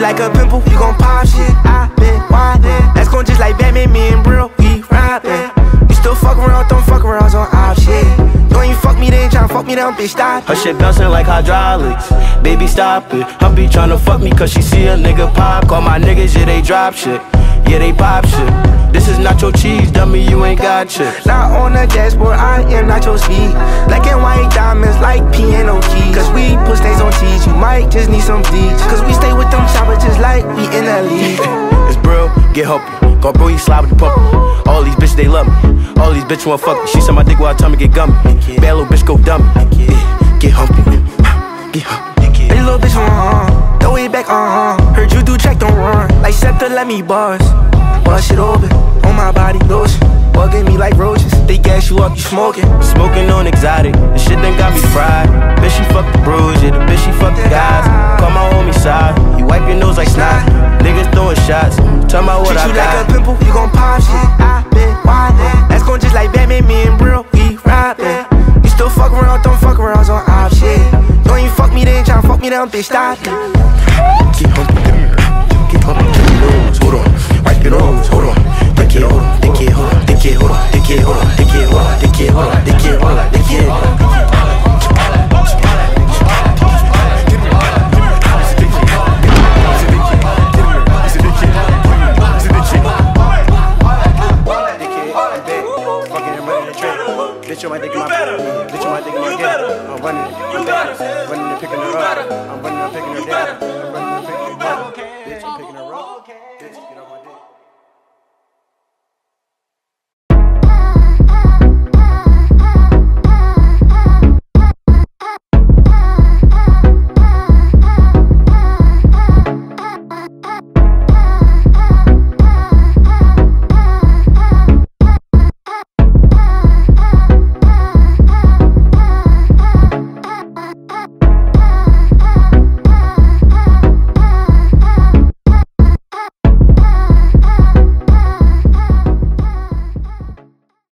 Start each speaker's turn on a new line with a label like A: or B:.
A: pimple, we gon' pop shit. I been wildin'. That's gon' just like Batman, me and bro, we robbin'. You still fuck around, don't fuck around on our shit. Don't you fuck me, then tryna fuck me down, bitch, stop.
B: Her shit bouncing like hydraulics. Baby, stop it. Her be tryna fuck me cause she see a nigga pop. Call my niggas, yeah, they drop shit. Yeah, they pop shit. This is not your cheese, dummy, you ain't got chips.
A: Not on the dashboard, I am not your speed. Cheese, just need some bleach. Cause we stay with them just like we in the league.
B: It's bro, get helpy. Go bro, you slide with the puppy. All these bitches, they love me. All these bitches wanna fuck me. She said my dick while I tell me get gummy. Bad little bitch go dummy. Get humpy. Get humpy.
A: Hey, little bitch, uh-huh. Throw it back, uh-huh. Heard you do track, don't run. Like Scepter, let me buzz. Bust it open. On my body, lotion. Bugging me like roaches. They gas you up, you smoking.
B: Smoking on exotic. The shit done got me fried. Bitch, she fuck Niggas shots. Tell me what
A: Treat
B: I
A: you
B: got.
A: like a pimple, you gon' pop shit. I been wildin'. That's gon' just like Batman, me and bro, we robbin'. You still fuck around, don't fuck around on our shit. Don't you fuck me, then tryna fuck me down, bitch, stop it.
B: 我就问你